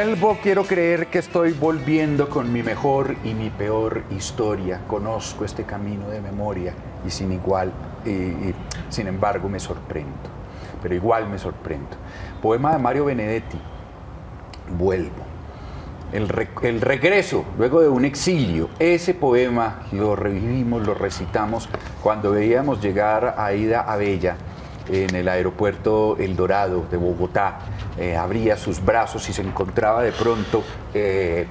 Vuelvo, quiero creer que estoy volviendo con mi mejor y mi peor historia. Conozco este camino de memoria y sin igual, y, sin embargo me sorprendo. Pero igual me sorprendo. Poema de Mario Benedetti. Vuelvo. El, el, regreso, luego de un exilio, ese poema lo revivimos, lo recitamos cuando veíamos llegar a Ida Abella en el aeropuerto El Dorado de Bogotá, eh, abría sus brazos y se encontraba de pronto eh,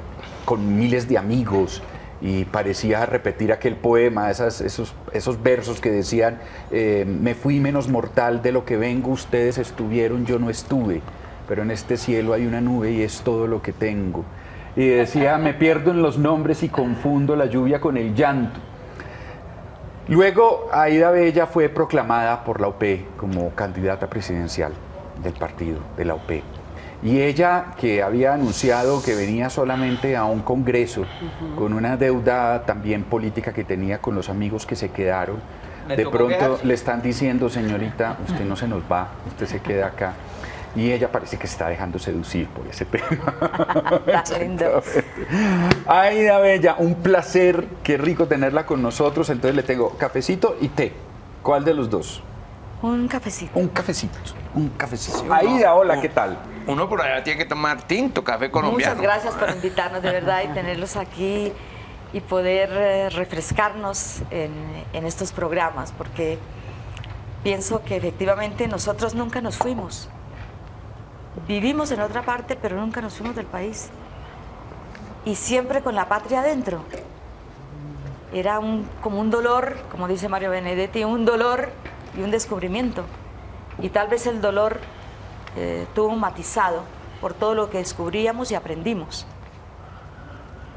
con miles de amigos y parecía repetir aquel poema, esos, versos que decían, eh, me fui menos mortal de lo que vengo, ustedes estuvieron, yo no estuve, pero en este cielo hay una nube y es todo lo que tengo. Y decía, me pierdo en los nombres y confundo la lluvia con el llanto. Luego, Aida Bella fue proclamada por la OP como candidata presidencial del partido, de la OP. Y ella, que había anunciado que venía solamente a un congreso con una deuda también política que tenía con los amigos que se quedaron, de pronto le están diciendo, señorita, usted no se nos va, usted se queda acá. Y ella parece que está dejando seducir por ese tema. Aida Bella, un placer, qué rico tenerla con nosotros. Entonces le tengo cafecito y té. ¿Cuál de los dos? Un cafecito. Un cafecito, un cafecito. Aida, hola, ¿qué tal? Uno por allá tiene que tomar tinto, café colombiano. Muchas gracias por invitarnos, de verdad, y tenerlos aquí y poder eh, refrescarnos en, en estos programas, porque pienso que efectivamente nosotros nunca nos fuimos. Vivimos en otra parte, pero nunca nos fuimos del país. Y siempre con la patria adentro. Era un, como un dolor, como dice Mario Benedetti, un dolor y un descubrimiento. Y tal vez el dolor eh, tuvo un matizado por todo lo que descubríamos y aprendimos.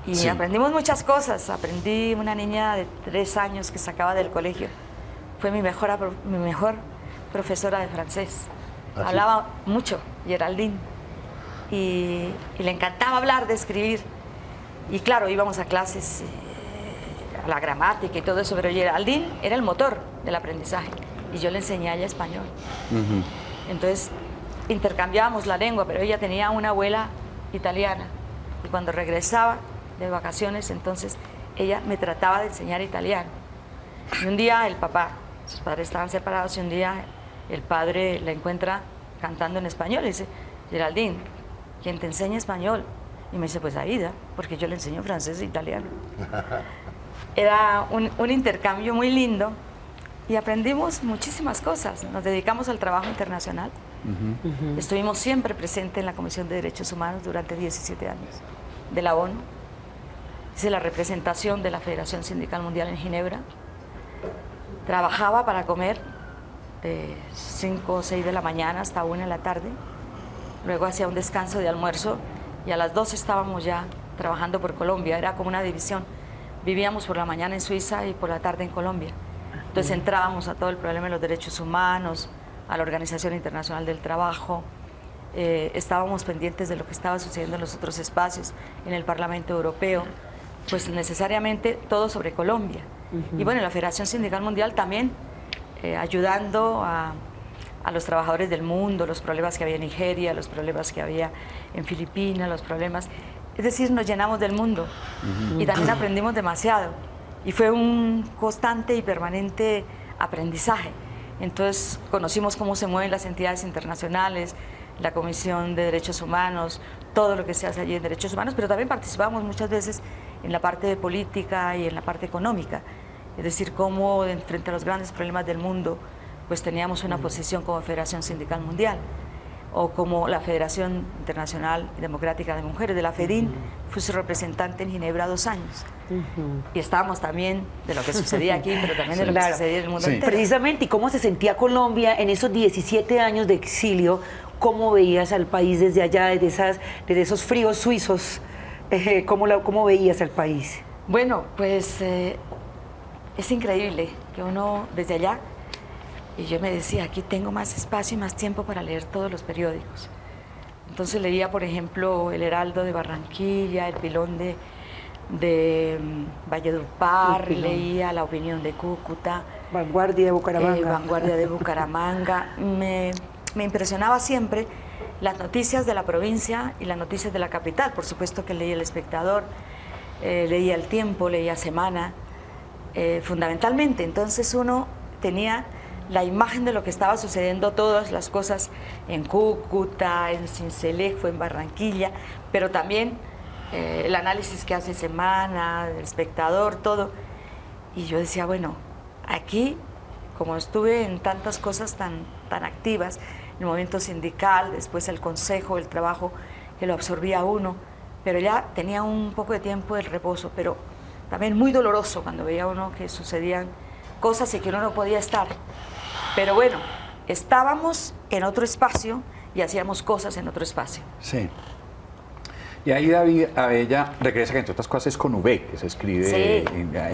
Y aprendimos muchas cosas. Aprendí una niña de tres años que sacaba del colegio. Fue mi mejor, mi mejor profesora de francés. ¿Ah, Hablaba mucho, Geraldine. Y, y, le encantaba hablar, de escribir. Y claro, íbamos a clases, eh, a la gramática y todo eso, pero Geraldine era el motor del aprendizaje. Y yo le enseñé a ella español. Entonces, intercambiábamos la lengua, pero ella tenía una abuela italiana. Y cuando regresaba de vacaciones, entonces ella me trataba de enseñar italiano. Y un día el papá, sus padres estaban separados, y un día el padre la encuentra cantando en español y dice, Geraldine, ¿quién te enseña español? Y me dice, pues Aida, porque yo le enseño francés e italiano. Era un, intercambio muy lindo y aprendimos muchísimas cosas. Nos dedicamos al trabajo internacional. Estuvimos siempre presentes en la Comisión de Derechos Humanos durante 17 años de la ONU. Hice la representación de la Federación Sindical Mundial en Ginebra. Trabajaba para comer de 5 o 6 de la mañana hasta 1 de la tarde. Luego hacía un descanso de almuerzo y a las 2 estábamos ya trabajando por Colombia. Era como una división. Vivíamos por la mañana en Suiza y por la tarde en Colombia. Entonces entrábamos a todo el problema de los derechos humanos, a la Organización Internacional del Trabajo. Eh, estábamos pendientes de lo que estaba sucediendo en los otros espacios, en el Parlamento Europeo, pues necesariamente todo sobre Colombia. Y bueno, la Federación Sindical Mundial también eh, ayudando a, los trabajadores del mundo, los problemas que había en Nigeria, los problemas que había en Filipinas, los problemas... Es decir, nos llenamos del mundo y también aprendimos demasiado. Y fue un constante y permanente aprendizaje. Entonces conocimos cómo se mueven las entidades internacionales, la Comisión de Derechos Humanos, todo lo que se hace allí en derechos humanos, pero también participamos muchas veces en la parte de política y en la parte económica es decir, cómo frente a los grandes problemas del mundo, pues teníamos una posición como Federación Sindical Mundial o como la Federación Internacional Democrática de Mujeres, de la FEDIN, fui su representante en Ginebra dos años. Y estábamos también de lo que sucedía aquí, pero también de lo que sucedía en el mundo entero. Precisamente, ¿y cómo se sentía Colombia en esos 17 años de exilio? ¿Cómo veías al país desde allá, desde, esas, desde esos fríos suizos? Eh, ¿cómo, ¿Cómo veías al país? Bueno, pues eh, es increíble que uno desde allá, y yo me decía, aquí tengo más espacio y más tiempo para leer todos los periódicos. Entonces leía, por ejemplo, El Heraldo de Barranquilla, El Pilón de, de mm, Valledupar, leía La Opinión de Cúcuta. Vanguardia de Bucaramanga. Eh, Vanguardia de Bucaramanga. me, me impresionaba siempre las noticias de la provincia y las noticias de la capital. Por supuesto que leía El Espectador, eh, leía El Tiempo, leía Semana, eh, fundamentalmente. Entonces uno tenía la imagen de lo que estaba sucediendo, todas las cosas en Cúcuta, en Cincelejo, en Barranquilla, pero también eh, el análisis que hace Semana, el espectador, todo. Y yo decía, bueno, aquí, como estuve en tantas cosas tan, tan activas, el movimiento sindical, después el consejo, el trabajo que lo absorbía uno, pero ya tenía un poco de tiempo de reposo, pero también muy doloroso cuando veía uno que sucedían cosas y que uno no podía estar. Pero bueno, estábamos en otro espacio y hacíamos cosas en otro espacio. Sí. Y ahí David Abella regresa, que entre otras cosas es con V, que se escribe Sí.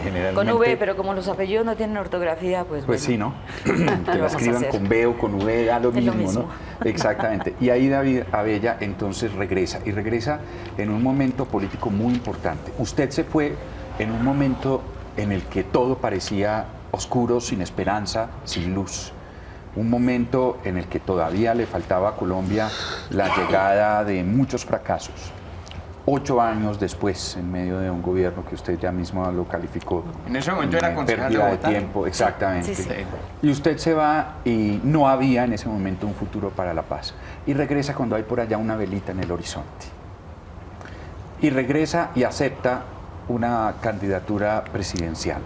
generalmente. Con V, pero como los apellidos no tienen ortografía, pues Pues sí. ¿no? que la escriban con B o con V, da lo Es lo mismo, mismo. ¿no? Exactamente. Y ahí David Abella entonces regresa, y regresa en un momento político muy importante. Usted se fue en un momento en el que todo parecía oscuro, sin esperanza, sin luz. Un momento en el que todavía le faltaba a Colombia la llegada de muchos fracasos. Ocho años después, en medio de un gobierno que usted ya mismo lo calificó. En ese momento era concejal de tiempo, exactamente. Sí, sí. Y usted se va y no había en ese momento un futuro para la paz. Y regresa cuando hay por allá una velita en el horizonte. Y regresa y acepta una candidatura presidencial.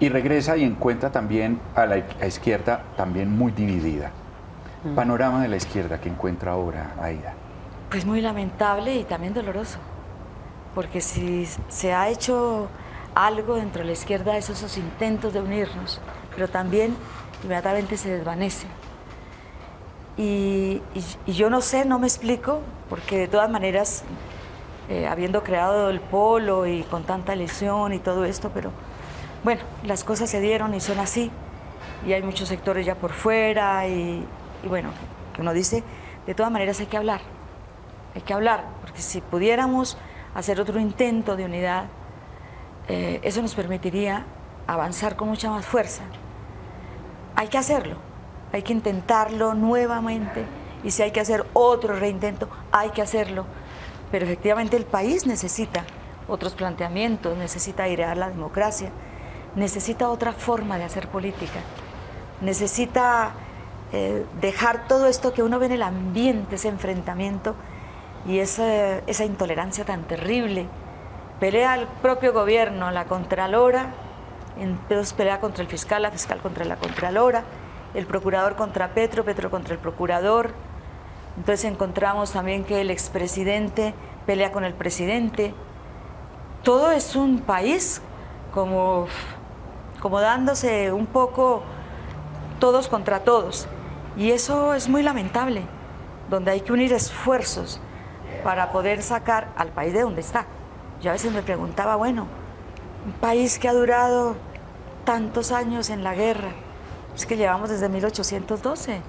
Y regresa y encuentra también a la izquierda también muy dividida. Panorama de la izquierda que encuentra ahora Aida. Pues muy lamentable y también doloroso, porque si se ha hecho algo dentro de la izquierda es esos intentos de unirnos, pero también inmediatamente se desvanece. Y, y- y yo no sé, no me explico, porque de todas maneras, eh, habiendo creado el polo y con tanta ilusión y todo esto, pero bueno, las cosas se dieron y son así, y hay muchos sectores ya por fuera, y, y bueno, que uno dice, de todas maneras hay que hablar, hay que hablar, porque si pudiéramos hacer otro intento de unidad, eh, eso nos permitiría avanzar con mucha más fuerza. Hay que hacerlo, hay que intentarlo nuevamente y si hay que hacer otro reintento, hay que hacerlo. Pero efectivamente el país necesita otros planteamientos, necesita airear la democracia, necesita otra forma de hacer política, necesita eh, dejar todo esto que uno ve en el ambiente, ese enfrentamiento y esa, esa intolerancia tan terrible. Pelea el propio gobierno, la Contralora, entonces pelea contra el fiscal, la fiscal contra la Contralora, el procurador contra Petro, Petro contra el procurador. Entonces encontramos también que el expresidente pelea con el presidente. Todo es un país como, como dándose un poco todos contra todos. Y eso es muy lamentable, donde hay que unir esfuerzos para poder sacar al país de donde está. Yo a veces me preguntaba, bueno, un país que ha durado tantos años en la guerra, es que llevamos desde 1812,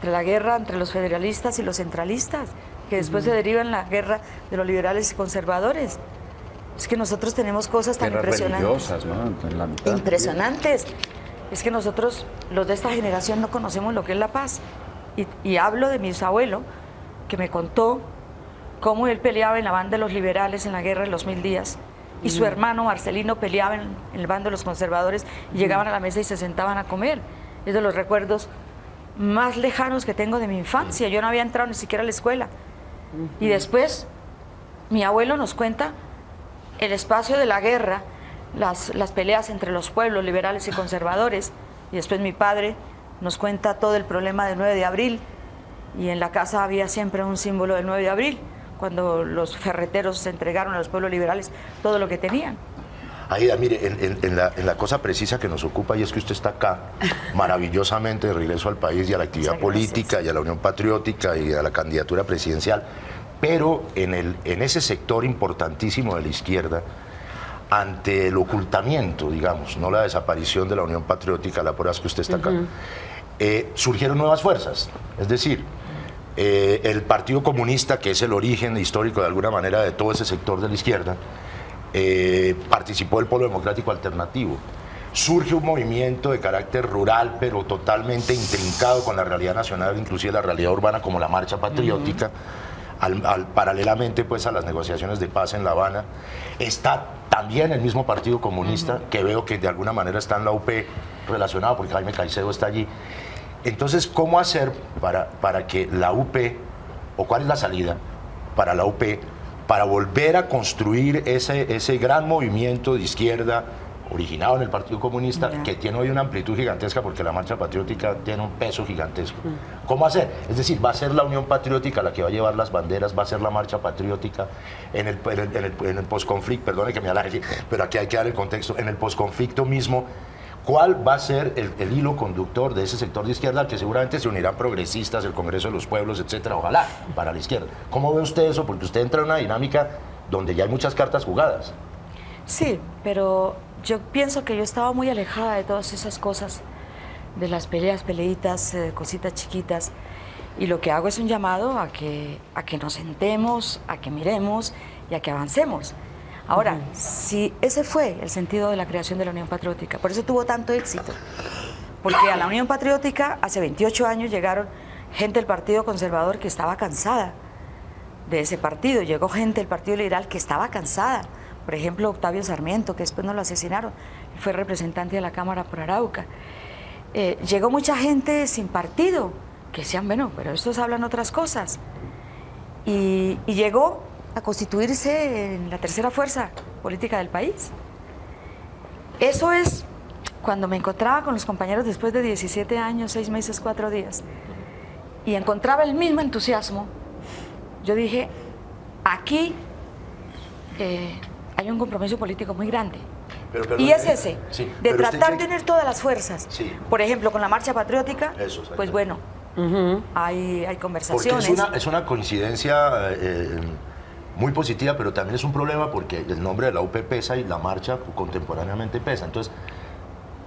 entre la guerra entre los federalistas y los centralistas, que después se deriva en la guerra de los liberales y conservadores. Es que nosotros tenemos cosas tan Guerras impresionantes. ¿no? Mitad. Impresionantes. Es que nosotros, los de esta generación, no conocemos lo que es la paz. Y, y hablo de mi bisabuelo, que me contó cómo él peleaba en la banda de los liberales en la guerra de los mil días. Y su hermano Marcelino peleaba en, en el bando de los conservadores y llegaban a la mesa y se sentaban a comer. Es de los recuerdos más lejanos que tengo de mi infancia. Yo no había entrado ni siquiera a la escuela. Y después, mi abuelo nos cuenta el espacio de la guerra, las, las peleas entre los pueblos liberales y conservadores. Y después mi padre nos cuenta todo el problema del 9 de abril. Y en la casa había siempre un símbolo del 9 de abril, cuando los ferreteros se entregaron a los pueblos liberales todo lo que tenían. Aida, mire, en, en- en la, en la cosa precisa que nos ocupa y es que usted está acá maravillosamente de regreso al país y a la actividad Muchas gracias. política y a la Unión Patriótica y a la candidatura presidencial, pero en, el, en ese sector importantísimo de la izquierda, ante el ocultamiento, digamos, no la desaparición de la Unión Patriótica, la prueba es que usted está acá, eh, surgieron nuevas fuerzas. Es decir, eh, el Partido Comunista, que es el origen histórico de alguna manera de todo ese sector de la izquierda, eh, participó del Polo Democrático Alternativo. surge un movimiento de carácter rural, pero totalmente intrincado con la realidad nacional, inclusive la realidad urbana, como la marcha patriótica. Al, al- paralelamente pues a las negociaciones de paz en La Habana. Está también el mismo Partido Comunista, que veo que de alguna manera está en la UP relacionado, porque Jaime Caicedo está allí. Entonces, ¿cómo hacer para, para que la UP, o cuál es la salida para la UP, para volver a construir ese, ese gran movimiento de izquierda originado en el Partido Comunista, Ya. que tiene hoy una amplitud gigantesca porque la marcha patriótica tiene un peso gigantesco. ¿Cómo hacer? Es decir, va a ser la Unión Patriótica la que va a llevar las banderas, va a ser la marcha patriótica en el, en el, en el- en el posconflicto, perdone que me alargue, pero aquí hay que dar el contexto, en el posconflicto mismo, ¿cuál va a ser el, hilo conductor de ese sector de izquierda al que seguramente se unirán progresistas, el Congreso de los Pueblos, etcétera, ojalá, para la izquierda? ¿Cómo ve usted eso? Porque usted entra en una dinámica donde ya hay muchas cartas jugadas. Sí, pero yo pienso que yo estaba muy alejada de todas esas cosas, de las peleas, peleitas, eh, cositas chiquitas. Y lo que hago es un llamado a que, a que nos sentemos, a que miremos y a que avancemos. Ahora, si ese fue el sentido de la creación de la Unión Patriótica, por eso tuvo tanto éxito. Porque a la Unión Patriótica hace 28 años llegaron gente del Partido Conservador que estaba cansada de ese partido. Llegó gente del Partido Liberal que estaba cansada. Por ejemplo, Octavio Sarmiento, que después no lo asesinaron, fue representante de la Cámara por Arauca. Eh, llegó mucha gente sin partido, que decían, bueno, pero estos hablan otras cosas. Y, y llegó a constituirse en la tercera fuerza política del país. Eso es cuando me encontraba con los compañeros después de 17 años, 6 meses, 4 días, y encontraba el mismo entusiasmo, yo dije, aquí eh, hay un compromiso político muy grande. Pero, perdón, y es eh, ese, sí, de usted tratar de unir todas las fuerzas. Sí. Por ejemplo, con la marcha patriótica, Eso, pues bueno, hay, hay Porque conversaciones. es una, es una coincidencia eh, muy positiva, pero también es un problema porque el nombre de la UP pesa y la marcha contemporáneamente pesa. Entonces,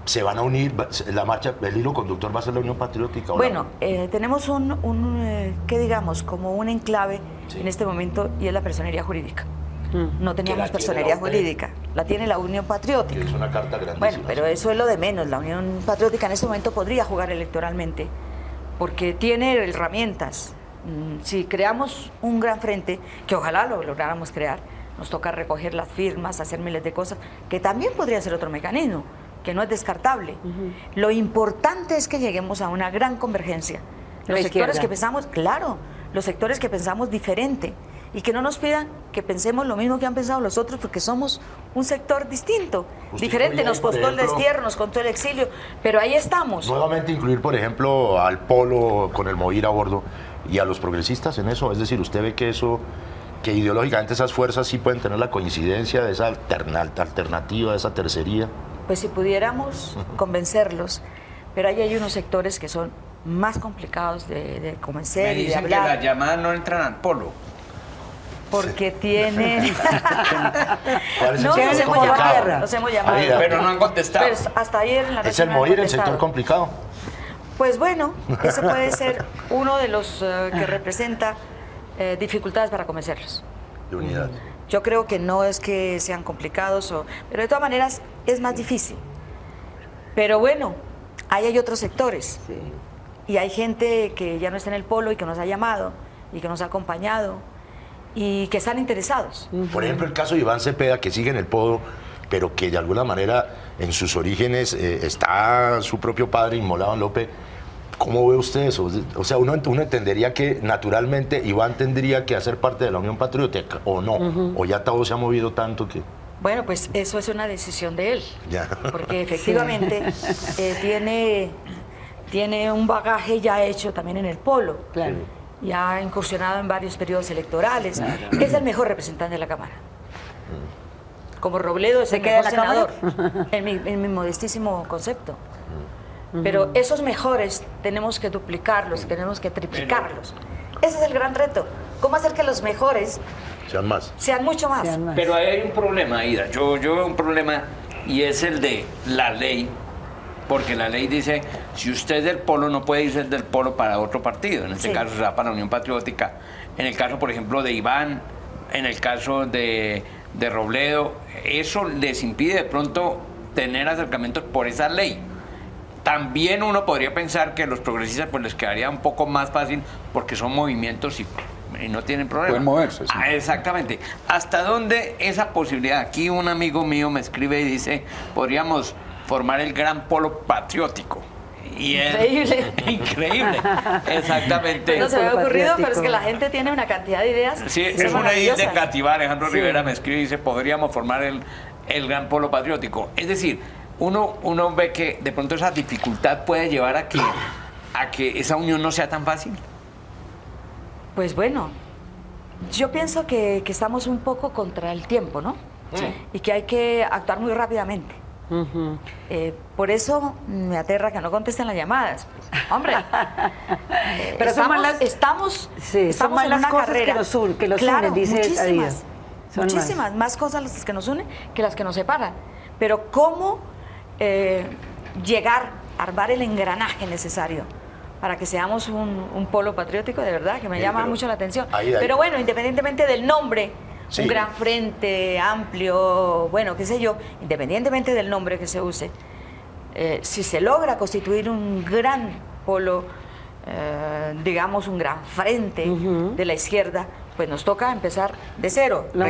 se van a unir, la marcha, el hilo conductor va a ser la Unión Patriótica. ¿o la- Bueno, eh, tenemos un, un, eh, ¿qué digamos? Como un enclave Sí. en este momento y es la personería jurídica. No teníamos personería la jurídica, la tiene la Unión Patriótica. que es una carta grandísima. Bueno, pero eso es lo de menos. La Unión Patriótica en este momento podría jugar electoralmente porque tiene herramientas. Mm, Si creamos un gran frente, que ojalá lo lográramos crear, nos toca recoger las firmas, hacer miles de cosas, que también podría ser otro mecanismo, que no es descartable. Lo importante es que lleguemos a una gran convergencia. La Los sectores izquierda. que pensamos, claro, los sectores que pensamos diferente y que no nos pidan que pensemos lo mismo que han pensado los otros porque somos un sector distinto, diferente, nos costó el destierro, nos costó el exilio, pero ahí estamos. Nuevamente incluir, por ejemplo, al polo con el Movir a bordo y a los progresistas en eso. Es decir, usted ve que eso, que ideológicamente esas fuerzas sí pueden tener la coincidencia de esa alterna- alternativa, de esa tercería. Pues si pudiéramos convencerlos, pero ahí hay unos sectores que son más complicados de, de convencer Me y de dicen que hablar. las llamadas no entran al polo. porque tienen... ¿Cuál es el no, sector los hemos llamado, los hemos llamado. Pero no han contestado. Pues hasta ayer en la Es el Movir el sector complicado. Pues bueno, ese puede ser uno de los eh, que representa eh, dificultades para convencerlos. De unidad. Yo creo que no es que sean complicados, o, pero de todas maneras es más difícil. Pero bueno, ahí hay otros sectores. Y hay gente que ya no está en el polo y que nos ha llamado y que nos ha acompañado y que están interesados. Por ejemplo, el caso de Iván Cepeda, que sigue en el podo, pero que de alguna manera en sus orígenes eh, está su propio padre inmolado en López. ¿Cómo ve usted eso? O sea, uno, uno entendería que naturalmente Iván tendría que hacer parte de la Unión Patriótica, o no, o ya todo se ha movido tanto que... Bueno, pues eso es una decisión de él. Ya. Porque efectivamente eh, tiene, tiene un bagaje ya hecho también en el polo. Claro. Ya ha incursionado en varios periodos electorales. Es el mejor representante de la Cámara. Como Robledo es ¿Se el queda senador, en mi, en mi modestísimo concepto. Pero esos mejores tenemos que duplicarlos, tenemos que triplicarlos. Ese es el gran reto. ¿Cómo hacer que los mejores Sean más. sean mucho más? Sean más. Pero ahí hay un problema, Aida. Yo, yo veo un problema y es el de la ley. Porque la ley dice, si usted es del polo, no puede irse del polo para otro partido. En este Sí. caso será para la Unión Patriótica. En el caso, por ejemplo, de Iván, en el caso de, de Robledo, eso les impide de pronto tener acercamientos por esa ley. También uno podría pensar que los progresistas pues les quedaría un poco más fácil porque son movimientos y, y no tienen problema. Pueden moverse, sí. Ah, exactamente. ¿Hasta dónde esa posibilidad? Aquí un amigo mío me escribe y dice, podríamos formar el gran polo patriótico. Y Increíble. increíble. Exactamente. No se me había ocurrido, pero es que la gente tiene una cantidad de ideas. Sí, es una idea. Cativa. Alejandro Sí. Rivera me escribe y dice, podríamos formar el, el gran polo patriótico. Es decir, uno, uno ve que de pronto esa dificultad puede llevar a que, a que esa unión no sea tan fácil. Pues bueno, yo pienso que, que estamos un poco contra el tiempo, ¿no? Sí. Y que hay que actuar muy rápidamente. Eh, por eso me aterra que no contesten las llamadas. Hombre, eh, Pero estamos, estamos, Sí, son estamos más en una cosas que carrera. los un- que los claro, unen, dice muchísimas. Son muchísimas más. cosas las que nos unen que las que nos separan. Pero cómo eh, llegar a armar el engranaje necesario para que seamos un, un polo patriótico, de verdad, que me Mire, llama mucho la atención. ahí- ahí- Pero bueno, independientemente del nombre, Sí. un gran frente amplio, bueno, qué sé yo, independientemente del nombre que se use, eh, si se logra constituir un gran polo, eh, digamos un gran frente de la izquierda, pues nos toca empezar de cero. La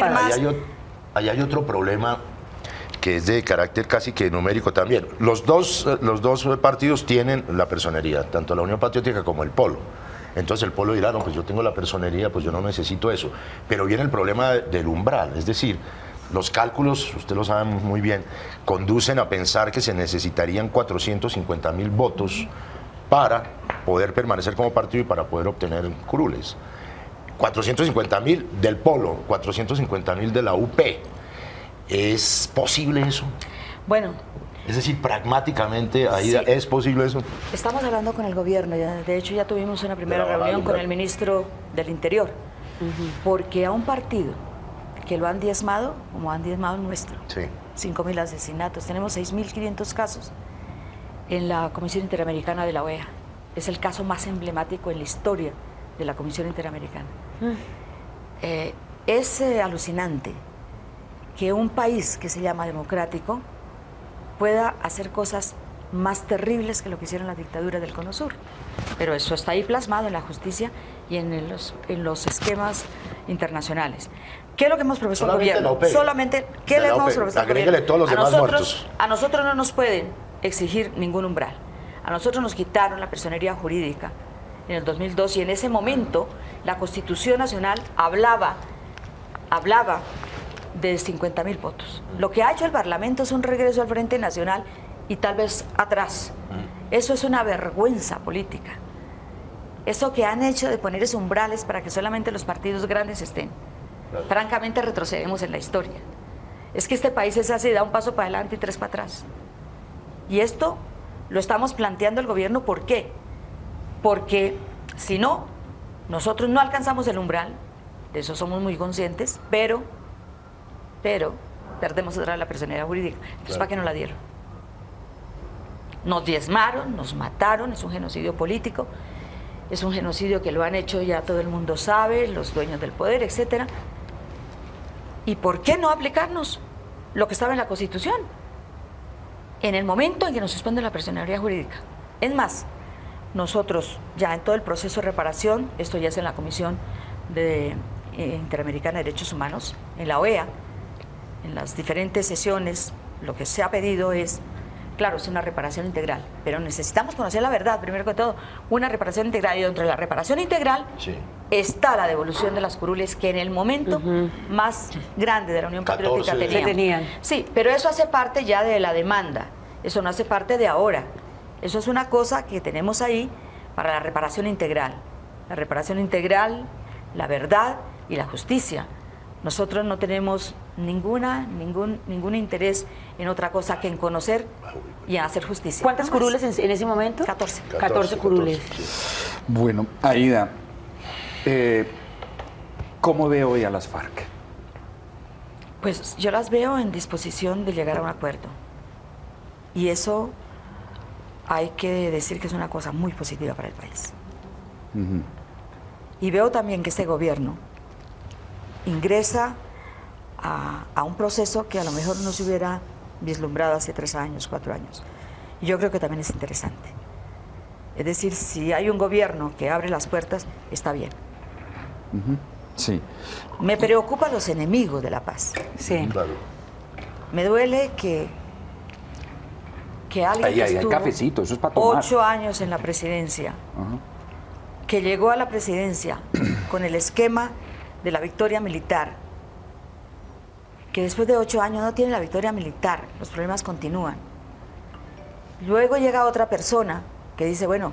para. Ahí hay, ot- ahí hay otro problema que es de carácter casi que numérico también. Los dos, eh, los dos partidos tienen la personería, tanto la Unión Patriótica como el Polo. Entonces el Polo dirá, no, pues yo tengo la personería, pues yo no necesito eso. Pero viene el problema de- del umbral, es decir, los cálculos, usted lo sabe muy bien, conducen a pensar que se necesitarían 450 mil votos para poder permanecer como partido y para poder obtener curules. 450 mil del Polo, 450 mil de la UP. ¿Es posible eso? Bueno, Es decir, pragmáticamente, Sí. ¿es posible eso? estamos hablando con el gobierno, ya- de hecho ya tuvimos una primera reunión con el ministro del Interior, porque a un partido que lo han diezmado, como han diezmado el nuestro, Sí. 5.000 asesinatos, tenemos 6.500 casos en la Comisión Interamericana de la OEA. Es el caso más emblemático en la historia de la Comisión Interamericana. Eh, es eh, alucinante que un país que se llama democrático pueda hacer cosas más terribles que lo que hicieron las dictaduras del Cono Sur. Pero eso está ahí plasmado en la justicia y en los, en los esquemas internacionales. ¿Qué es lo que hemos propuesto al gobierno? Solamente, ¿qué le la hemos propuesto al gobierno? todos los a demás nosotros, muertos. A nosotros no nos pueden exigir ningún umbral. A nosotros nos quitaron la personería jurídica en el 2002 y en ese momento la Constitución Nacional hablaba, hablaba de 50 mil votos. Lo que ha hecho el Parlamento es un regreso al Frente Nacional y tal vez atrás. Eso es una vergüenza política. Eso que han hecho de poner esos umbrales para que solamente los partidos grandes estén. Francamente retrocedemos en la historia. Es que este país es así, da un paso para adelante y tres para atrás. Y esto lo estamos planteando el gobierno, ¿por qué? Porque si no, nosotros no alcanzamos el umbral, de eso somos muy conscientes, pero, pero perdemos otra vez la personalidad jurídica. Entonces, Claro. ¿para qué nos la dieron? Nos diezmaron, nos mataron, es un genocidio político, es un genocidio que lo han hecho ya todo el mundo sabe, los dueños del poder, etcétera. ¿Y por qué no aplicarnos lo que estaba en la Constitución? En el momento en que nos suspende la personalidad jurídica. Es más, nosotros ya en todo el proceso de reparación, esto ya es en la Comisión de, eh, Interamericana de Derechos Humanos, en la OEA, en las diferentes sesiones, lo que se ha pedido es, claro, es una reparación integral, pero necesitamos conocer la verdad, primero que todo, una reparación integral. Y dentro de la reparación integral Sí. está la devolución de las curules que en el momento más grande de la Unión Patriótica 14 teníamos. Se tenían. Sí, pero eso hace parte ya de la demanda, eso no hace parte de ahora. Eso es una cosa que tenemos ahí para la reparación integral. La reparación integral, la verdad y la justicia. Nosotros no tenemos ninguna, ningún, ningún interés en otra cosa que en conocer y en hacer justicia. ¿Cuántas curules en, en ese momento? 14. 14 curules. sí. Bueno, Aida, eh, ¿cómo ve hoy a las FARC? Pues yo las veo en disposición de llegar a un acuerdo. Y eso hay que decir que es una cosa muy positiva para el país. Y veo también que este gobierno ingresa a, a un proceso que a lo mejor no se hubiera vislumbrado hace tres años, cuatro años. Y yo creo que también es interesante. Es decir, si hay un gobierno que abre las puertas, está bien. Sí. Me preocupan los enemigos de la paz. Sí. Claro. Me duele que, que alguien Ahí, que ahí hay estuvo cafecito, eso es para tomar. ocho años en la presidencia, que llegó a la presidencia con el esquema de la victoria militar, que después de ocho años no tiene la victoria militar, los problemas continúan. Luego llega otra persona que dice, bueno,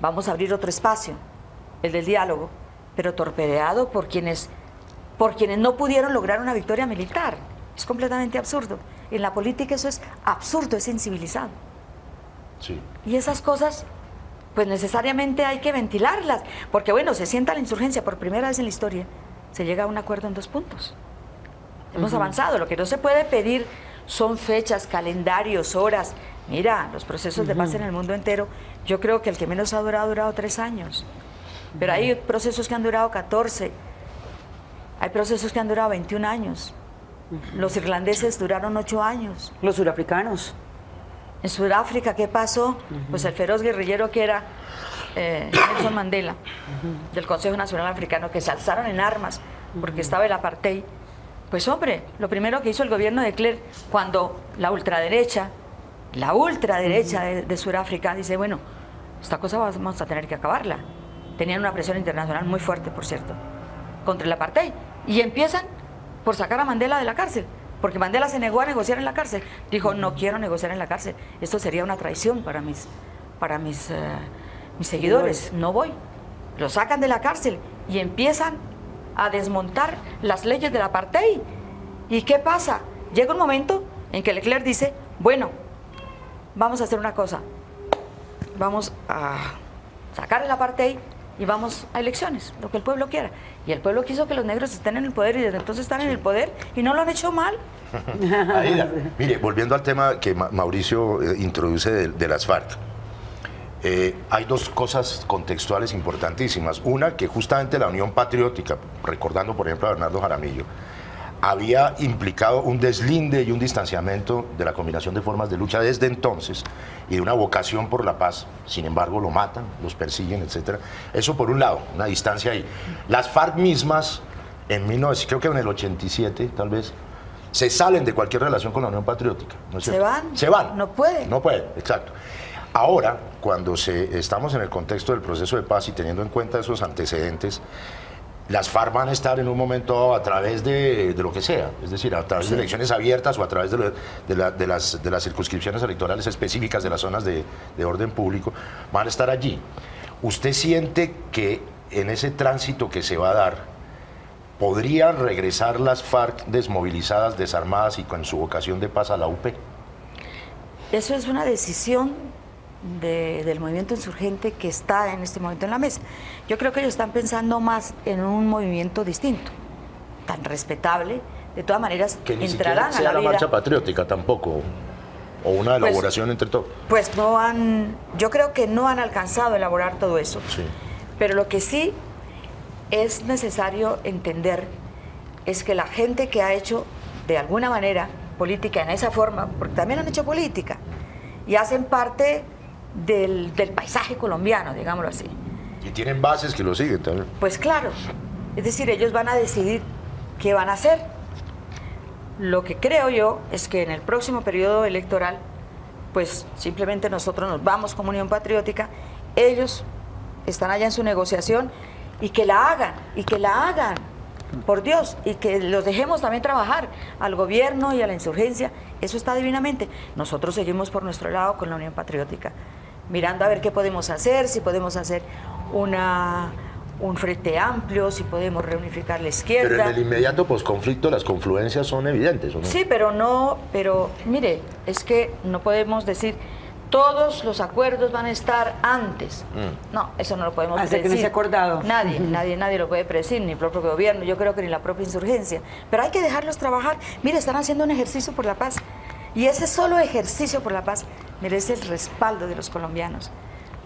vamos a abrir otro espacio, el del diálogo, pero torpedeado por quienes, por quienes no pudieron lograr una victoria militar. Es completamente absurdo. En la política eso es absurdo, es incivilizado. Sí. Y esas cosas, pues necesariamente hay que ventilarlas, porque bueno, se sienta la insurgencia por primera vez en la historia, se llega a un acuerdo en dos puntos. Hemos avanzado, lo que no se puede pedir son fechas, calendarios, horas. Mira, los procesos de paz en el mundo entero, yo creo que el que menos ha durado ha durado tres años, pero hay procesos que han durado 14, hay procesos que han durado 21 años. Los irlandeses duraron ocho años. Los surafricanos. En Sudáfrica, ¿qué pasó? Pues el feroz guerrillero que era eh, Nelson Mandela, del Consejo Nacional Africano, que se alzaron en armas porque estaba el apartheid. Pues hombre, lo primero que hizo el gobierno de Klerk cuando la ultraderecha, la ultraderecha de, de Sudáfrica dice, bueno, esta cosa vamos a tener que acabarla. Tenían una presión internacional muy fuerte, por cierto, contra el apartheid. Y empiezan por sacar a Mandela de la cárcel. Porque Mandela se negó a negociar en la cárcel. Dijo, no quiero negociar en la cárcel. Esto sería una traición para mis, para mis, eh, mis seguidores. No voy. Lo sacan de la cárcel y empiezan a desmontar las leyes del apartheid. ¿Y qué pasa? Llega un momento en que Leclerc dice, bueno, vamos a hacer una cosa. Vamos a sacar el apartheid y vamos a elecciones, lo que el pueblo quiera. Y el pueblo quiso que los negros estén en el poder y desde entonces están en el poder y no lo han hecho mal. Aida, mire, volviendo al tema que Ma- Mauricio eh, introduce de, de las FARC, eh, hay dos cosas contextuales importantísimas. Una, que justamente la Unión Patriótica, recordando por ejemplo a Bernardo Jaramillo, había implicado un deslinde y un distanciamiento de la combinación de formas de lucha desde entonces y de una vocación por la paz. Sin embargo, lo matan, los persiguen, etc. Eso por un lado, una distancia ahí. Las FARC mismas, en 19, creo que en el 87 tal vez, se salen de cualquier relación con la Unión Patriótica. ¿no es Se van. Se van. No pueden. No pueden, exacto. Ahora, cuando se, estamos en el contexto del proceso de paz y teniendo en cuenta esos antecedentes, las FARC van a estar en un momento a través de, de lo que sea, es decir, a través de elecciones abiertas o a través de, lo- de la- de las, de las circunscripciones electorales específicas de las zonas de, de orden público, van a estar allí. ¿Usted siente que en ese tránsito que se va a dar, podrían regresar las FARC desmovilizadas, desarmadas y con su vocación de paz a la UP? Eso es una decisión de- del movimiento insurgente que está en este momento en la mesa. Yo creo que ellos están pensando más en un movimiento distinto, tan respetable. De todas maneras, Que ni entrarán siquiera a sea la la vida. marcha patriótica tampoco, o una Pues- elaboración entre todos. Pues no han, yo creo que no han alcanzado a elaborar todo eso. Sí. Pero lo que sí es necesario entender es que la gente que ha hecho de alguna manera política en esa forma, porque también han hecho política, y hacen parte del, del paisaje colombiano, digámoslo así. Y tienen bases que lo siguen también. Pues claro, es decir, ellos van a decidir qué van a hacer. Lo que creo yo es que en el próximo periodo electoral, pues simplemente nosotros nos vamos como Unión Patriótica, ellos están allá en su negociación y que la hagan, y que la hagan, por Dios, y que los dejemos también trabajar al gobierno y a la insurgencia, eso está divinamente. Nosotros seguimos por nuestro lado con la Unión Patriótica, mirando a ver qué podemos hacer, si podemos hacer una, un frente amplio, si podemos reunificar la izquierda. Pero en el inmediato posconflicto las confluencias son evidentes, ¿o no? Sí, pero no, pero mire, es que no podemos decir todos los acuerdos van a estar antes. Mm. No, eso no lo podemos Hasta que no predecir. esté acordado. Nadie, nadie, nadie lo puede predecir, ni el propio gobierno, yo creo que ni la propia insurgencia. Pero hay que dejarlos trabajar. Mire, están haciendo un ejercicio por la paz. Y ese solo ejercicio por la paz merece el respaldo de los colombianos.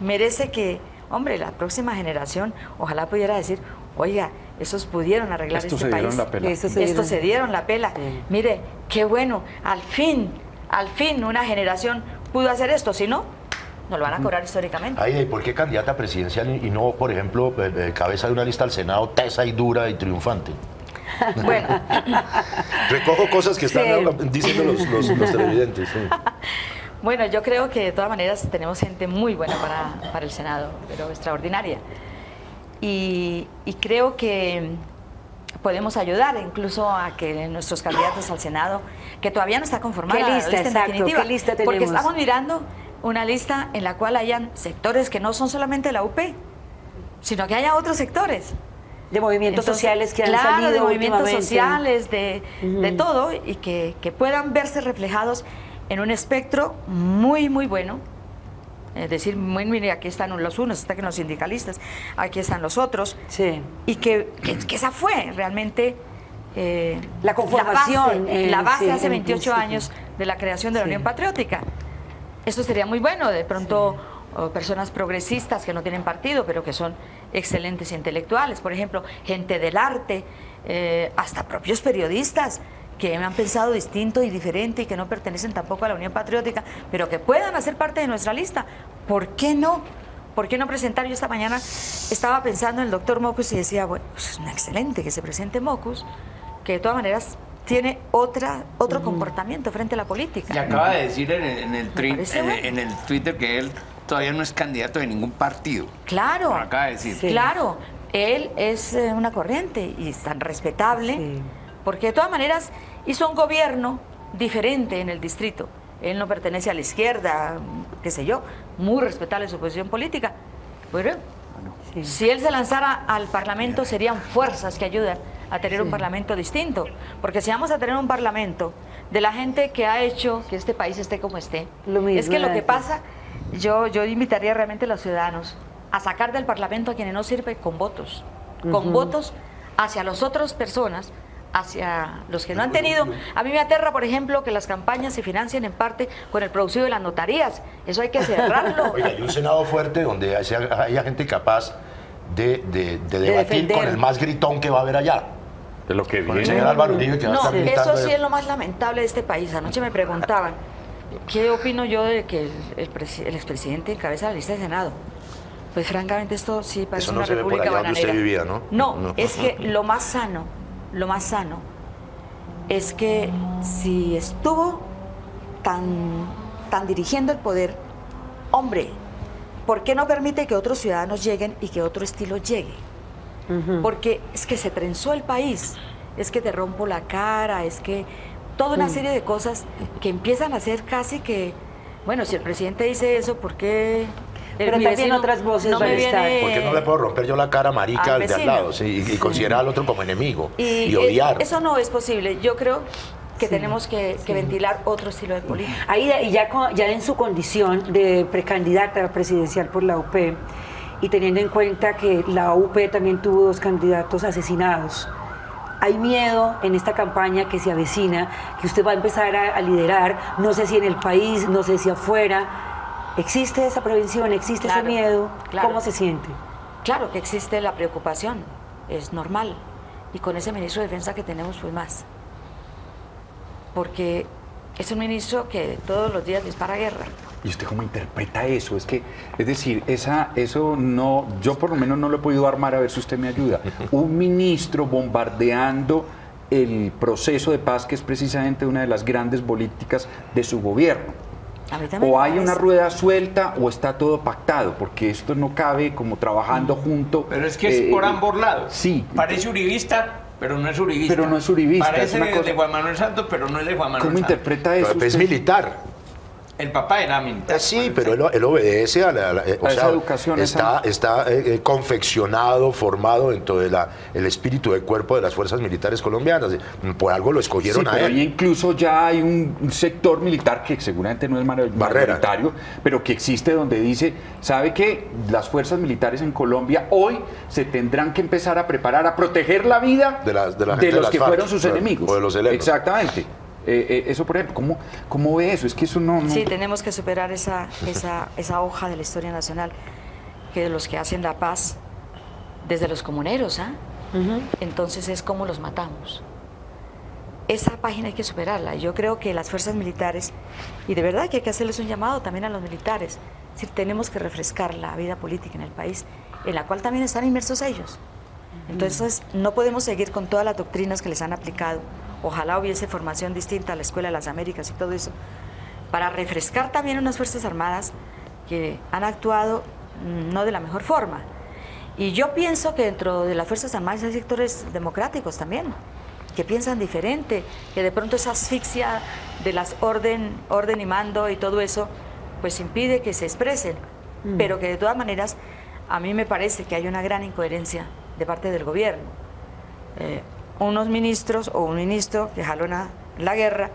Merece que, hombre, la próxima generación ojalá pudiera decir, oiga, esos pudieron arreglar Estos este se dieron país. la pela. Eso se Estos dieron. se dieron la pela. Sí. Mire, qué bueno, al fin al fin una generación pudo hacer esto, si no, nos lo van a cobrar históricamente. Ay, ¿por qué candidata presidencial y y no, por ejemplo, eh, eh, cabeza de una lista al Senado tesa y dura y triunfante? Bueno, Recojo cosas que están Sí. diciendo los, los- los televidentes. sí. Bueno, yo creo que de todas maneras tenemos gente muy buena para, para el Senado, pero extraordinaria. Y, y creo que podemos ayudar incluso a que nuestros candidatos al Senado, que todavía no está conformada ¿Qué la lista, en definitiva, ¿Qué lista porque estamos mirando una lista en la cual hayan sectores que no son solamente la UP, sino que haya otros sectores. De movimientos Entonces, sociales que han claro, salido de movimientos sociales, de, de todo, y que, que puedan verse reflejados en un espectro muy, muy bueno. Es decir, muy, mire, aquí están los unos, están los sindicalistas, aquí están los otros, Sí. y que, que- que esa fue realmente eh, La conformación, la base, eh, la base sí, hace en 28 principio. años de la creación de la. Unión Patriótica. Eso sería muy bueno, de pronto o personas progresistas que no tienen partido, pero que son excelentes intelectuales, por ejemplo, gente del arte, eh, hasta propios periodistas que han pensado distinto y diferente y que no pertenecen tampoco a la Unión Patriótica, pero que puedan hacer parte de nuestra lista. ¿Por qué no? ¿Por qué no presentar? Yo esta mañana estaba pensando en el doctor Mocus y decía, bueno, pues es una excelente que se presente Mocus, que de todas maneras tiene otra, otro comportamiento frente a la política. Y acaba de decir en el, en el, tri- parece en, el- bueno. en el Twitter que él todavía no es candidato de ningún partido. Claro. Acaba de decir. Sí. Claro, él es eh, una corriente y es tan respetable, Sí. porque de todas maneras hizo un gobierno diferente en el distrito. Él no pertenece a la izquierda, qué sé yo, muy respetable su posición política. Bueno, Sí. si él se lanzara al Parlamento serían fuerzas que ayudan a tener un. Parlamento distinto, porque si vamos a tener un Parlamento de la gente que ha hecho que este país esté como esté, Lo mismo, es que lo que pasa, yo, yo invitaría realmente a los ciudadanos a sacar del Parlamento a quienes no sirven con votos, con votos hacia las otras personas, hacia los que no han tenido. A mí me aterra, por ejemplo, que las campañas se financien en parte con el producido de las notarías. Eso hay que cerrarlo. Oiga, hay un Senado fuerte donde haya, haya gente capaz de, de- de debatir con el más gritón que va a haber allá. De lo que el señor Álvaro Uribe que va a No, estar gritando. eso sí es lo más lamentable de este país. Anoche me preguntaban, ¿qué opino yo de que el, el el expresidente encabeza la lista de Senado? Pues francamente esto sí parece Eso no una se ve por república allá donde usted vivía, ¿no? No, No. es que lo más sano, lo más sano, es que si estuvo tan, tan dirigiendo el poder, hombre, ¿por qué no permite que otros ciudadanos lleguen y que otro estilo llegue? Porque es que se trenzó el país, es que te rompo la cara, es que toda una serie de cosas que empiezan a ser casi que, bueno, si el presidente dice eso, ¿por qué? Pero mi también vecino otras voces no me viene- ¿Por qué no le puedo romper yo la cara marica al al de al lado sí, y, y considerar al otro como enemigo y, Y, odiar? eso no es posible. Yo creo que tenemos que, que ventilar otro estilo de política. Ahí, y ya, ya en su condición de precandidata presidencial por la UP y teniendo en cuenta que la UP también tuvo dos candidatos asesinados, hay miedo en esta campaña que se avecina, que usted va a empezar a, a liderar, no sé si en el país, no sé si afuera. ¿Existe esa prevención? ¿Existe Claro, ese miedo? claro. ¿Cómo se siente? Claro que existe la preocupación, es normal. Y con ese ministro de Defensa que tenemos, pues más. Porque es un ministro que todos los días dispara guerra. ¿Y usted cómo interpreta eso? Es que, es decir, esa, eso no, yo por lo menos no lo he podido armar a ver si usted me ayuda. Un ministro bombardeando el proceso de paz, que es precisamente una de las grandes políticas de su gobierno. O hay una rueda suelta o está todo pactado, porque esto no cabe como trabajando junto. Pero es que es eh, por ambos lados. Sí. Parece uribista, pero no es uribista. Pero no es uribista, Parece es una cosa- de Juan Manuel Santos, pero no es de Juan Manuel ¿Cómo Santos. interpreta eso? Pero es usted? militar. El papá era militar. Sí, pero él, él obedece a la, a la- eh, o A esa sea, educación, está, esa- está eh, eh, confeccionado, formado dentro del el espíritu de cuerpo de las fuerzas militares colombianas. Por algo lo escogieron Sí, a pero él. ahí incluso ya hay un, un sector militar que seguramente no es mayoritario, pero que existe donde dice, ¿sabe qué? Las fuerzas militares en Colombia hoy se tendrán que empezar a preparar a proteger la vida De las- de la gente de los las que FARC, fueron sus enemigos. o de los. Exactamente. Eh, eh, eso, por ejemplo, ¿cómo, ¿cómo ve eso? Es que eso no... no- Sí, tenemos que superar esa, esa, esa hoja de la historia nacional, que de los que hacen la paz, desde los comuneros, ¿ah? Entonces es cómo los matamos. esa página hay que superarla. Yo creo que las fuerzas militares, y de verdad que hay que hacerles un llamado también a los militares, es decir, tenemos que refrescar la vida política en el país, en la cual también están inmersos ellos. Entonces, no podemos seguir con todas las doctrinas que les han aplicado. Ojalá hubiese formación distinta a la Escuela de las Américas y todo eso, para refrescar también unas Fuerzas Armadas que han actuado mm, no de la mejor forma. Y yo pienso que dentro de las Fuerzas Armadas hay sectores democráticos también, que piensan diferente, que de pronto esa asfixia de las orden, orden y mando y todo eso, pues impide que se expresen, pero que de todas maneras a mí me parece que hay una gran incoherencia de parte del gobierno. Eh, unos ministros o un ministro que jalona la guerra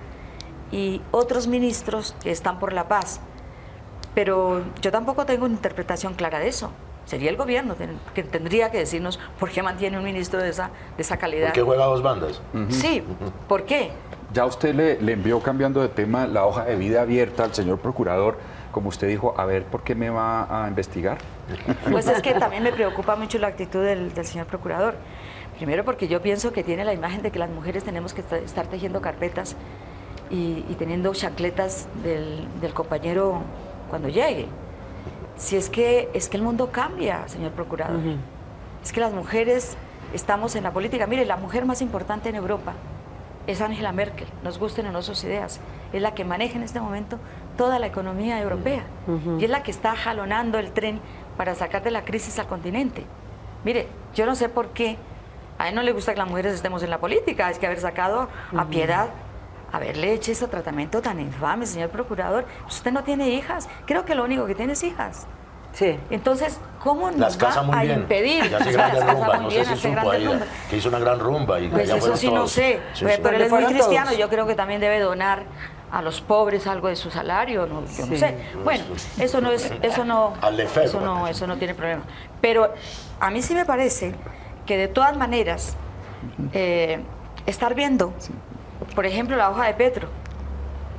y otros ministros que están por la paz. Pero yo tampoco tengo una interpretación clara de eso. Sería el gobierno que tendría que decirnos por qué mantiene un ministro de esa, de esa calidad. ¿Por qué juega dos bandas? Sí, ¿por qué? Ya usted le, le envió cambiando de tema la hoja de vida abierta al señor procurador, como usted dijo, a ver por qué me va a investigar. Pues es que también me preocupa mucho la actitud del, señor procurador. Primero porque yo pienso que tiene la imagen de que las mujeres tenemos que estar tejiendo carpetas y, teniendo chancletas del, compañero cuando llegue. Si es que, es que el mundo cambia, señor procurador. Es que las mujeres estamos en la política. Mire, la mujer más importante en Europa es Angela Merkel, nos gusten o no sus ideas. Es la que maneja en este momento toda la economía europea y es la que está jalonando el tren para sacar de la crisis al continente. Mire, yo no sé por qué a él no le gusta que las mujeres estemos en la política, es que haber sacado a piedad, haberle hecho ese tratamiento tan infame, señor procurador. Usted no tiene hijas, creo que lo único que tiene es hijas. Sí. Entonces, ¿cómo nos va a impedir? Ya hace grandes rumba, no sé si supo ahí, que hizo una gran rumba. Y pues eso sí no sé, pero él es muy cristiano, yo creo que también debe donar a los pobres algo de su salario, no, yo no sé. Bueno, eso no es, eso no, eso no, eso no tiene problema. Pero a mí sí me parece que de todas maneras eh, estar viendo, por ejemplo, la hoja de Petro,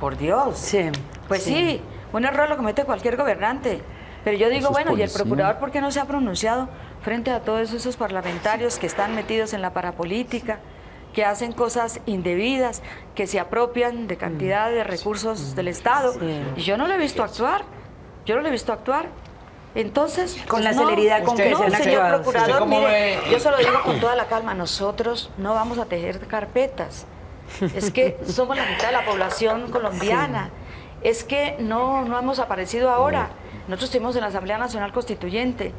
por Dios, sí, pues sí. un error lo comete cualquier gobernante. Pero yo digo, bueno, ¿y el procurador por qué no se ha pronunciado frente a todos esos parlamentarios que están metidos en la parapolítica? que hacen cosas indebidas, que se apropian de cantidad de recursos del Estado. Y yo no lo he visto actuar, yo no lo he visto actuar. Entonces, con la celeridad con que no, señor procurador, mire, yo se lo digo con toda la calma, nosotros no vamos a tejer carpetas. Es que somos la mitad de la población colombiana. Es que no, no hemos aparecido ahora. Nosotros estuvimos en la Asamblea Nacional Constituyente.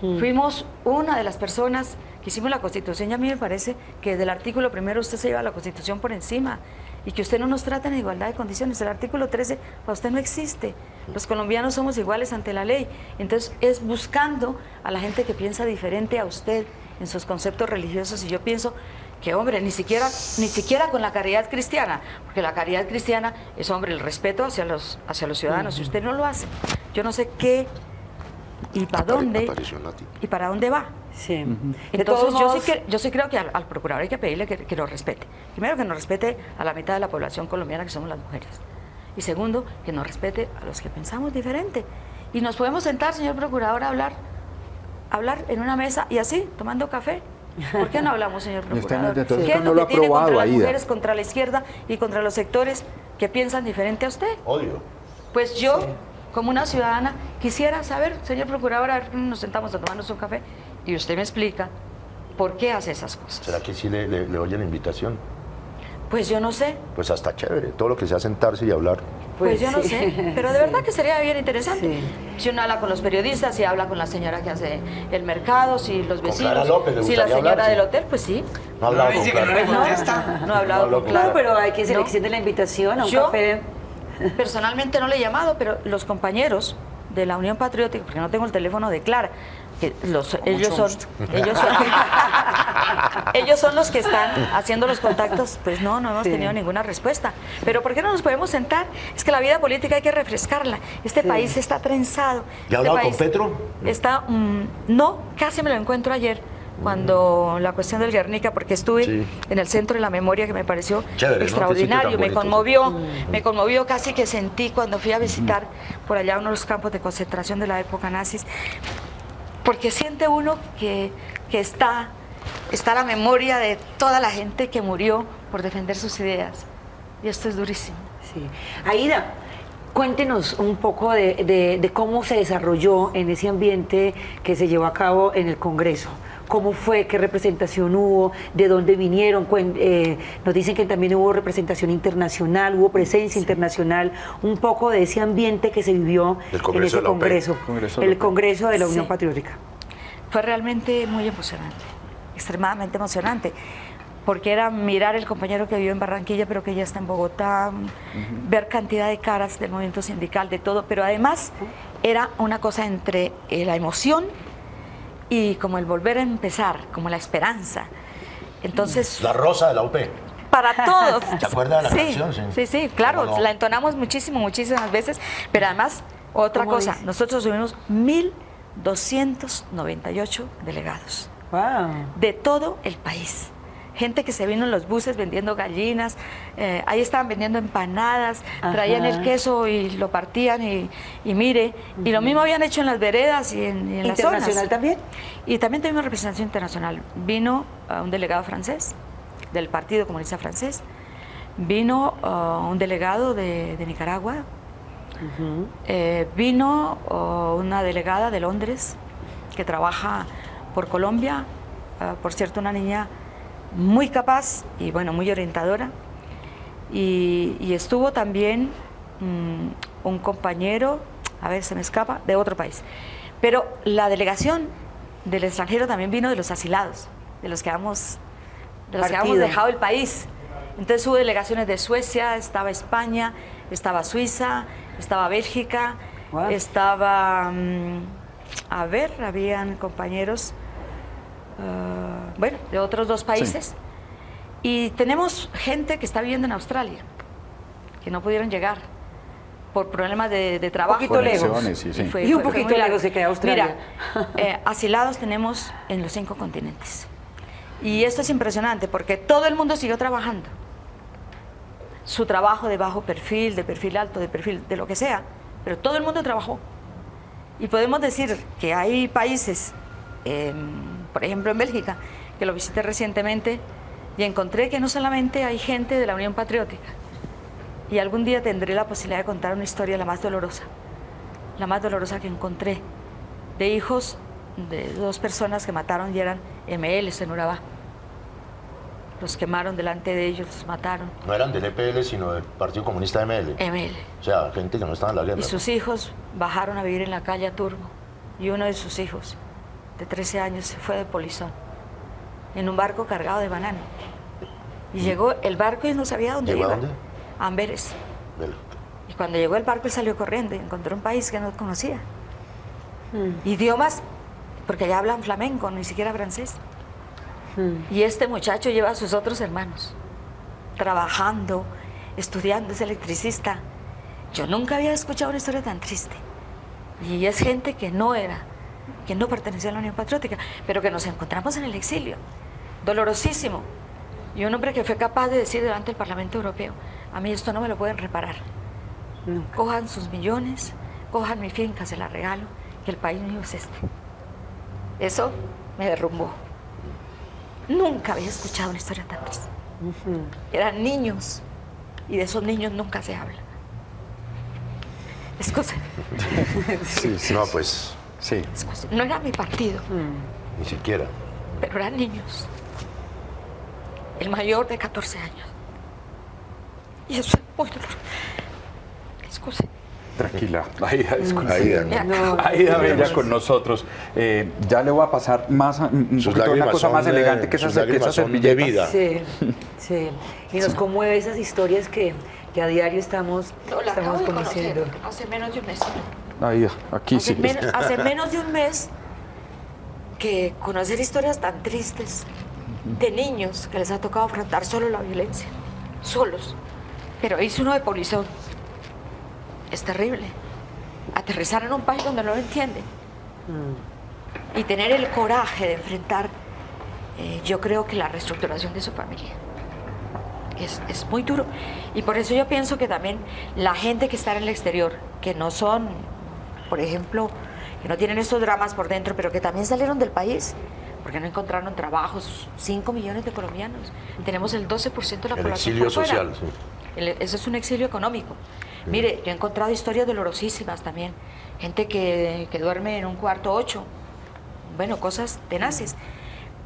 Fuimos una de las personas que hicimos la Constitución y a mí me parece que del artículo primero usted se lleva la Constitución por encima y que usted no nos trata en igualdad de condiciones. El artículo 13 para usted no existe. Los colombianos somos iguales ante la ley. Entonces es buscando a la gente que piensa diferente a usted en sus conceptos religiosos y yo pienso que hombre, ni siquiera, ni siquiera con la caridad cristiana, porque la caridad cristiana es hombre, el respeto hacia los, hacia los ciudadanos. Si usted no lo hace, yo no sé qué y para dónde y para dónde va. Sí. Entonces yo, sí que, yo sí creo que al, procurador hay que pedirle que, que, lo respete. Primero que nos respete a la mitad de la población colombiana que somos las mujeres. Y segundo, que nos respete a los que pensamos diferente. Y nos podemos sentar, señor procurador, a hablar, hablar en una mesa y así, tomando café. ¿Por qué no hablamos, señor procurador? ¿Qué es lo, que tiene contra las mujeres, contra la izquierda y contra los sectores que piensan diferente a usted? Odio. Pues yo como una ciudadana, quisiera saber, señor procurador, a ver, nos sentamos a tomarnos un café y usted me explica por qué hace esas cosas. ¿Será que sí le, le, oye la invitación? Pues yo no sé. Pues hasta chévere, todo lo que sea sentarse y hablar. Pues, yo no sé, pero de verdad que sería bien interesante. Si uno habla con los periodistas, si habla con la señora que hace el mercado, si los vecinos, si la señora del hotel, pues sí. No ha hablado con Clara. No, ha hablado con Clara. pero hay que se le extiende la invitación a un café Personalmente no le he llamado, pero los compañeros de la Unión Patriótica, porque no tengo el teléfono de Clara, los, ellos son, ellos son, ellos son los que están haciendo los contactos, pues no, no hemos tenido ninguna respuesta. Pero ¿por qué no nos podemos sentar? Es que la vida política hay que refrescarla. Este país está trenzado. ¿Ya este hablado con Petro? Está, mm, no, casi me lo encuentro ayer cuando la cuestión del Guernica, porque estuve en el centro de la memoria que me pareció extraordinario, me conmovió, me conmovió casi que sentí cuando fui a visitar por allá uno de los campos de concentración de la época nazis, porque siente uno que, que está está la memoria de toda la gente que murió por defender sus ideas. Y esto es durísimo. Sí. Aida, cuéntenos un poco de, de- de cómo se desarrolló en ese ambiente que se llevó a cabo en el Congreso. ¿Cómo fue? ¿Qué representación hubo? ¿De dónde vinieron? Eh, nos dicen que también hubo representación internacional, hubo presencia internacional, un poco de ese ambiente que se vivió en ese. Congreso, el. Congreso de la Sí. Unión Patriótica. Fue realmente muy emocionante, extremadamente emocionante, porque era mirar el compañero que vivió en Barranquilla, pero que ya está en Bogotá, ver cantidad de caras del movimiento sindical, de todo, pero además era una cosa entre eh, la emoción y como el volver a empezar, como la esperanza. Entonces, La rosa de la UP. para todos. ¿Se acuerda de la sí, canción? Sí. Sí, sí, claro, la entonamos muchísimo, muchísimas veces, pero además, otra ¿Cómo cosa, dice? nosotros tuvimos 1.298 delegados Wow. de todo el país. Gente que se vino en los buses vendiendo gallinas, eh, ahí estaban vendiendo empanadas, traían el queso y lo partían y, y mire, y lo mismo habían hecho en las veredas y en, y en las zonas. ¿Internacional también? Y también tuvimos representación internacional. Vino uh, un delegado francés, del Partido Comunista Francés, vino uh, un delegado de, de Nicaragua, eh, vino uh, una delegada de Londres que trabaja por Colombia, por cierto, una niña muy capaz y bueno, muy orientadora. Y, y estuvo también mm, un compañero, a ver, se me escapa, de otro país. Pero la delegación del extranjero también vino de los asilados, de los que hemos, de los que habíamos dejado el país. Entonces hubo delegaciones de Suecia, estaba España, estaba Suiza, estaba Bélgica, Wow. estaba, mm, a ver, habían compañeros, ah, bueno, de otros dos países. Y tenemos gente que está viviendo en Australia, que no pudieron llegar por problemas de, de trabajo. poquito lejos. Conexiones, sí, sí. fue- Y un fue- poquito lejos se queda Australia. Mira, eh, asilados tenemos en los cinco continentes. Y esto es impresionante porque todo el mundo siguió trabajando. Su trabajo de bajo perfil, de perfil alto, de perfil de lo que sea, pero todo el mundo trabajó. Y podemos decir que hay países, en- por ejemplo en Bélgica, que lo visité recientemente y encontré que no solamente hay gente de la Unión Patriótica, y algún día tendré la posibilidad de contar una historia la más dolorosa, la más dolorosa que encontré, de hijos de dos personas que mataron y eran ML en Urabá. Los quemaron delante de ellos, los mataron. No eran del EPL, sino del Partido Comunista ML. ML. O sea, gente que no estaba en la guerra. Y sus hijos bajaron a vivir en la calle a Turbo. Y uno de sus hijos, de 13 años, se fue de polizón en un barco cargado de banano. Y llegó el barco y no sabía dónde ¿Llegó a iba. dónde? A Amberes. Y cuando llegó el barco, él salió corriendo y encontró un país que no conocía. Mm. Idiomas, porque allá hablan flamenco, ni siquiera francés. Mm. Y este muchacho lleva a sus otros hermanos, trabajando, estudiando, es electricista. Yo nunca había escuchado una historia tan triste. Y es gente que no era, que no pertenecía a la Unión Patriótica, pero que nos encontramos en el exilio. Dolorosísimo. Y un hombre que fue capaz de decir delante del Parlamento Europeo, a mí esto no me lo pueden reparar. Nunca. Cojan sus millones, cojan mi finca, se la regalo, que el país mío es este. Eso me derrumbó. Nunca había escuchado una historia tan triste. Eran niños y de esos niños nunca se habla. Excusa, Sí, sí. No, pues, Sí. No era mi partido, ni siquiera. pero eran niños. El mayor de 14 años. Y eso es muy doloroso. Excusa. Tranquila, Aida, disculpe. Aida, Bella con nosotros. Eh, ya le voy a pasar más, un Sus poquito una cosa más de- elegante que esa, sus que lágrimas esa son de vida. Sí, sí. Y nos conmueve esas historias que, que a diario estamos, No, la acabo estamos de conocer conociendo. hace menos de un mes. Aida, aquí Hace, sí. men- hace menos de un mes que conocer historias tan tristes de niños que les ha tocado afrontar solo la violencia, solos. Pero hice uno de polizón. Es terrible. Aterrizar en un país donde no lo entienden y tener el coraje de enfrentar, eh, yo creo que la reestructuración de su familia. Es, es muy duro. Y por eso yo pienso que también la gente que está en el exterior, que no son, por ejemplo, que no tienen estos dramas por dentro, pero que también salieron del país porque no encontraron trabajos. 5 millones de colombianos. Tenemos el 12% de la El población. exilio por fuera. social, sí. El- eso es un exilio económico. Mire, yo he encontrado historias dolorosísimas también. Gente que, que duerme en un cuarto ocho. Bueno, cosas tenaces.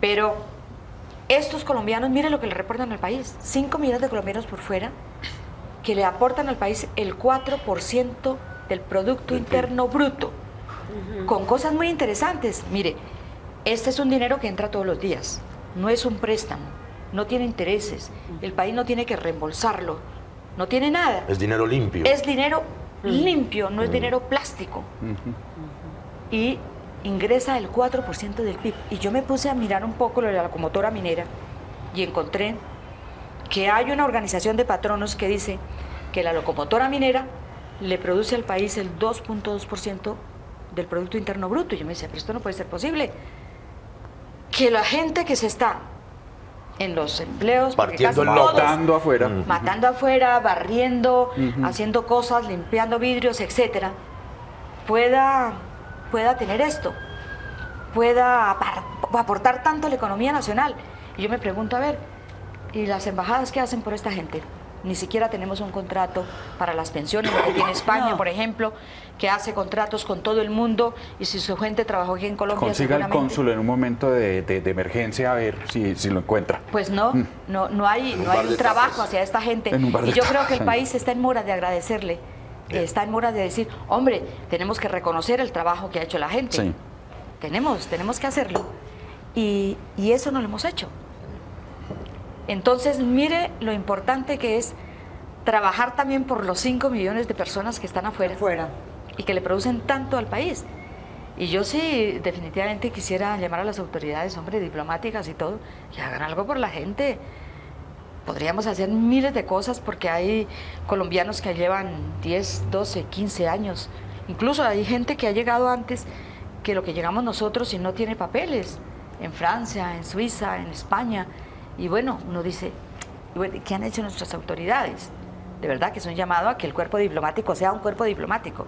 Pero estos colombianos, mire lo que le reportan al país. 5 millones de colombianos por fuera que le aportan al país el 4% del Producto Interno Bruto, con cosas muy interesantes. Mire, este es un dinero que entra todos los días, no es un préstamo, no tiene intereses, el país no tiene que reembolsarlo, no tiene nada. Es dinero limpio. Es dinero limpio, no es dinero plástico. Y ingresa el 4% del PIB. Y yo me puse a mirar un poco lo de la locomotora minera y encontré que hay una organización de patronos que dice que la locomotora minera le produce al país el 2.2% del Producto Interno Bruto. Y yo me decía, pero esto no puede ser posible. Que la gente que se está en los empleos, Partiendo Matando afuera. matando afuera, barriendo, haciendo cosas, limpiando vidrios, etcétera, pueda, pueda tener esto, pueda aportar tanto a la economía nacional. Y yo me pregunto, a ver, ¿y las embajadas qué hacen por esta gente? Ni siquiera tenemos un contrato para las pensiones, lo que tiene España, No. por ejemplo, que hace contratos con todo el mundo y si su gente trabajó aquí en Colombia, Consiga el seguramente- cónsul en un momento de, de- de emergencia a ver si, si lo encuentra. Pues no, no, no hay, un no hay bar un trabajo tapas. hacia esta gente. Un Y yo creo que el país está en mora de agradecerle, está en mora de decir, hombre, tenemos que reconocer el trabajo que ha hecho la gente. Sí. Tenemos, tenemos que hacerlo. Y, y eso no lo hemos hecho. Entonces, mire lo importante que es trabajar también por los 5 millones de personas que están afuera Fuera. y que le producen tanto al país. Y yo sí definitivamente quisiera llamar a las autoridades, hombre, diplomáticas y todo, que hagan algo por la gente. Podríamos hacer miles de cosas porque hay colombianos que llevan 10, 12, 15 años. Incluso hay gente que ha llegado antes que lo que llegamos nosotros y no tiene papeles. En Francia, en Suiza, en España. Y bueno, uno dice, ¿qué han hecho nuestras autoridades? De verdad que es un llamado a que el cuerpo diplomático sea un cuerpo diplomático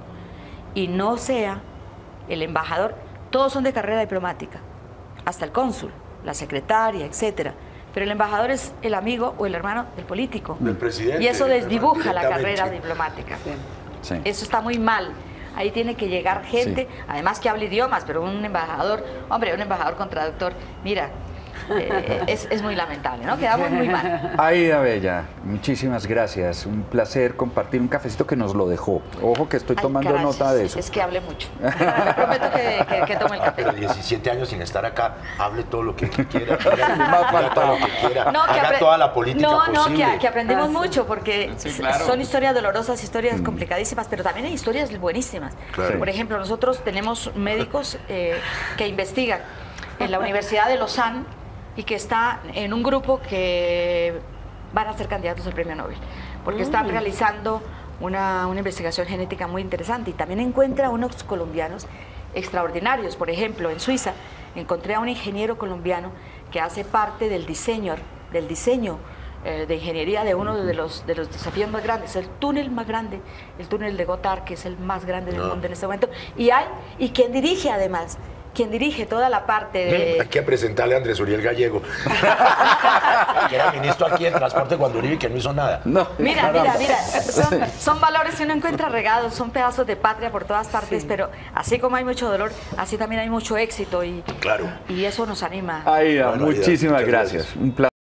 y no sea el embajador. Todos son de carrera diplomática, hasta el cónsul, la secretaria, etcétera. Pero el embajador es el amigo o el hermano del político. Del presidente, Y eso desdibuja la carrera diplomática. Sí. Eso está muy mal. Ahí tiene que llegar gente, además que hable idiomas, pero un embajador, hombre, un embajador con traductor, mira, eh, es, es muy lamentable, ¿no? Quedamos muy mal. Aida Bella, muchísimas gracias. Un placer compartir un cafecito que nos lo dejó. Ojo que estoy tomando nota de eso. Es que hable mucho. Le prometo que, que, que tome el café. Pero 17 años sin estar acá, hable todo lo que quiera. todo lo que quiera. No, que haga apre- toda la política no, no, que, que aprendemos Ah, sí. mucho porque Sí, s- claro. son historias dolorosas, historias complicadísimas, pero también hay historias buenísimas. Claro. Por ejemplo, nosotros tenemos médicos eh, que investigan en la Universidad de Lausanne y que está en un grupo que van a ser candidatos al premio Nobel, porque están realizando una, una investigación genética muy interesante y también encuentra unos colombianos extraordinarios. Por ejemplo, en Suiza encontré a un ingeniero colombiano que hace parte del diseño, del diseño eh, de ingeniería de uno de los, de los desafíos más grandes, el túnel más grande, el túnel de Gotthard, que es el más grande del Ah. mundo en este momento. Y hay, y quien dirige además, quien dirige toda la parte de... Hay que presentarle a Andrés Uriel Gallego. que era ministro aquí de Transporte cuando Uribe y que no hizo nada. No, Mira, caramba. mira, mira, son, son valores que uno encuentra regados, son pedazos de patria por todas partes, pero así como hay mucho dolor, así también hay mucho éxito y, Claro. y eso nos anima. Aida, Bueno, muchísimas gracias. gracias. Un placer.